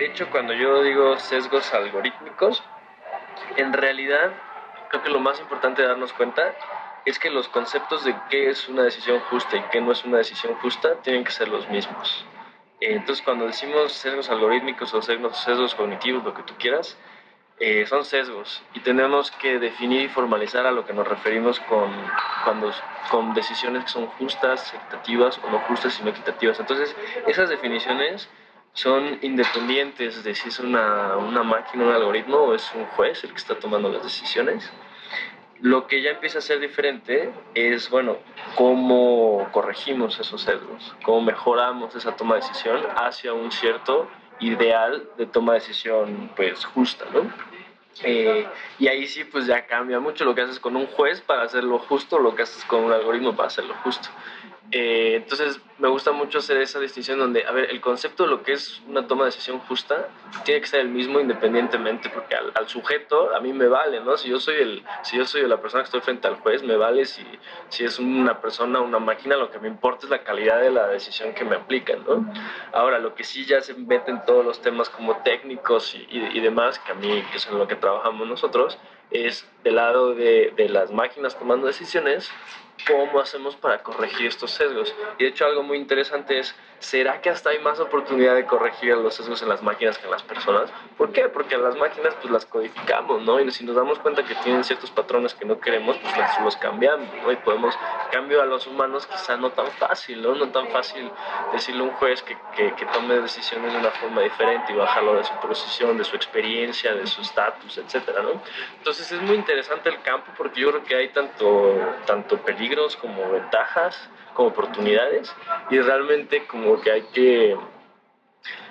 de hecho, cuando yo digo sesgos algorítmicos, en realidad creo que lo más importante de darnos cuenta es que los conceptos de qué es una decisión justa y qué no es una decisión justa tienen que ser los mismos. Eh, entonces, cuando decimos sesgos algorítmicos o sesgos, sesgos cognitivos, lo que tú quieras, eh, son sesgos y tenemos que definir y formalizar a lo que nos referimos con, cuando, con decisiones que son justas, equitativas o no justas y no equitativas. Entonces, esas definiciones son independientes de si es una, una máquina, un algoritmo o es un juez el que está tomando las decisiones. Lo que ya empieza a ser diferente es, bueno, cómo corregimos esos sesgos, cómo mejoramos esa toma de decisión hacia un cierto ideal de toma de decisión, pues, justa, ¿no? Eh, y ahí sí, pues ya cambia mucho lo que haces con un juez para hacerlo justo, lo que haces con un algoritmo para hacerlo justo. Eh, entonces, me gusta mucho hacer esa distinción donde, a ver, el concepto de lo que es una toma de decisión justa tiene que ser el mismo independientemente, porque al, sujeto a mí me vale, ¿no? Si yo soy el, si yo soy la persona que estoy frente al juez, me vale si, si es una persona, una máquina, lo que me importa es la calidad de la decisión que me aplican, ¿no? Ahora, lo que sí ya se mete en todos los temas como técnicos y, y, y demás, que a mí, que es en lo que trabajamos nosotros, es del lado de, de las máquinas tomando decisiones, cómo hacemos para corregir estos sesgos. Y de hecho algo muy interesante es, ¿será que hasta hay más oportunidad de corregir los sesgos en las máquinas que en las personas? ¿Por qué? Porque las máquinas pues las codificamos, ¿no? Y si nos damos cuenta que tienen ciertos patrones que no queremos, pues los cambiamos, ¿no? Y podemos, cambio a los humanos quizá no tan fácil, ¿no? No tan fácil decirle a un juez que, que, que tome decisiones de una forma diferente y bajarlo de su posición, de su experiencia, de su estatus, etcétera, ¿no? Entonces es muy interesante el campo porque yo creo que hay tanto, tanto peligro como ventajas, como oportunidades y realmente como que hay que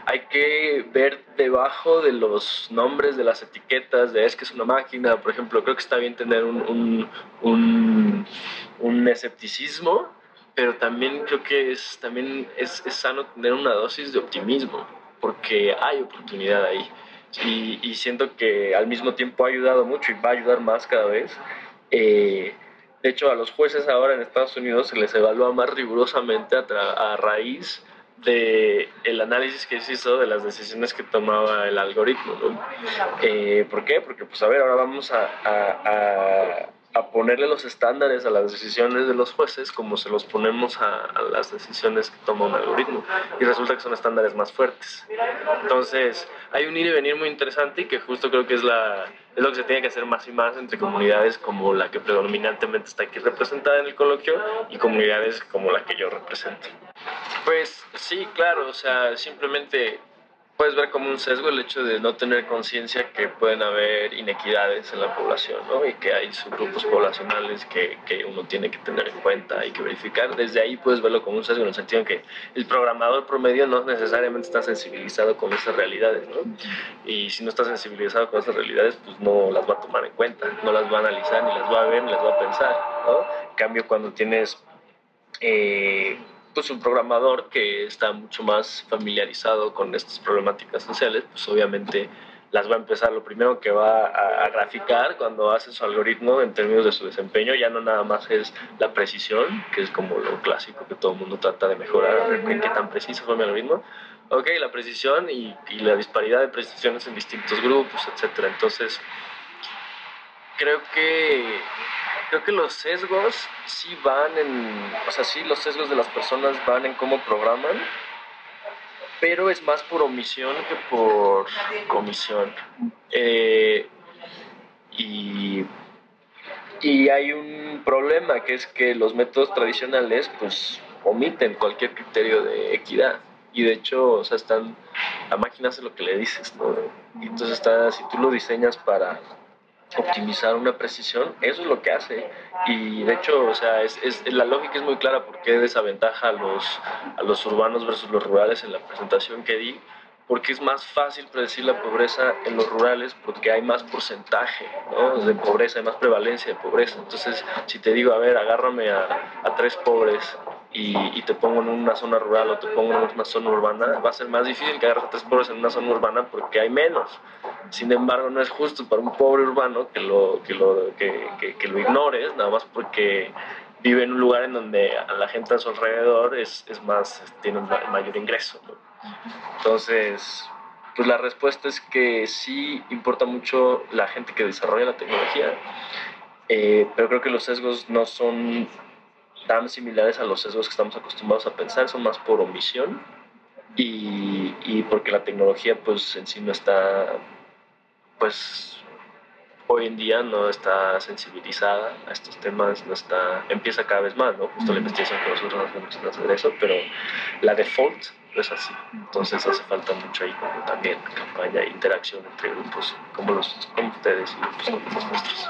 hay que ver debajo de los nombres de las etiquetas de es que es una máquina, por ejemplo, creo que está bien tener un, un, un, escepticismo, pero también creo que es, también es, es, sano tener una dosis de optimismo, porque hay oportunidad ahí. Y, y, siento que al mismo tiempo ha ayudado mucho y va a ayudar más cada vez. Eh, de hecho, a los jueces ahora en Estados Unidos se les evalúa más rigurosamente a, raíz de el análisis que se hizo de las decisiones que tomaba el algoritmo. ¿no? Eh, ¿Por qué? Porque, pues, a ver, ahora vamos a, ponerle los estándares a las decisiones de los jueces como se los ponemos a, las decisiones que toma un algoritmo. Y resulta que son estándares más fuertes. Entonces, hay un ir y venir muy interesante y que justo creo que es la es lo que se tiene que hacer más y más entre comunidades como la que predominantemente está aquí representada en el coloquio y comunidades como la que yo represento. Pues sí, claro, o sea, simplemente puedes ver como un sesgo el hecho de no tener conciencia que pueden haber inequidades en la población ¿no? y que hay subgrupos poblacionales que, que, uno tiene que tener en cuenta y que verificar. Desde ahí puedes verlo como un sesgo en el sentido en que el programador promedio no necesariamente está sensibilizado con esas realidades. ¿no? Y si no está sensibilizado con esas realidades, pues no las va a tomar en cuenta, no las va a analizar, ni las va a ver, ni las va a pensar. ¿no? En cambio, cuando tienes... Eh, pues un programador que está mucho más familiarizado con estas problemáticas sociales, pues obviamente las va a empezar, lo primero que va a, graficar cuando hace su algoritmo en términos de su desempeño, ya no nada más es la precisión, que es como lo clásico que todo el mundo trata de mejorar, en qué tan preciso fue mi algoritmo, ok, la precisión y, y la disparidad de precisiones en distintos grupos, etcétera. Entonces, creo que creo que los sesgos sí van en, o sea, sí, los sesgos de las personas van en cómo programan, pero es más por omisión que por comisión. Eh, y, y hay un problema que es que los métodos tradicionales pues omiten cualquier criterio de equidad y de hecho, o sea, están, la máquina hace lo que le dices, ¿no? Y entonces está, si tú lo diseñas para optimizar una precisión, eso es lo que hace. Y de hecho, o sea, es, es, la lógica es muy clara porque desaventaja a los, a los urbanos versus los rurales en la presentación que di, porque es más fácil predecir la pobreza en los rurales porque hay más porcentaje de pobreza, hay más prevalencia de pobreza. Entonces, si te digo, a ver, agárrame a, a tres pobres y, y, te pongo en una zona rural o te pongo en una zona urbana, va a ser más difícil que agarres a tres pobres en una zona urbana porque hay menos. Sin embargo, no es justo para un pobre urbano que lo, que lo, que, que, lo ignores, nada más porque vive en un lugar en donde a la gente a su alrededor es, es más, tiene un mayor ingreso. Entonces, pues la respuesta es que sí importa mucho la gente que desarrolla la tecnología, eh, pero creo que los sesgos no son tan similares a los sesgos que estamos acostumbrados a pensar, son más por omisión y, y porque la tecnología pues en sí no está pues hoy en día no está sensibilizada a estos temas, no está, empieza cada vez más, ¿no? Justo la investigación que nosotros hacemos hacer eso, pero la default no es así. Entonces hace falta mucho ahí como también campaña, interacción entre grupos como los como ustedes y los nuestros.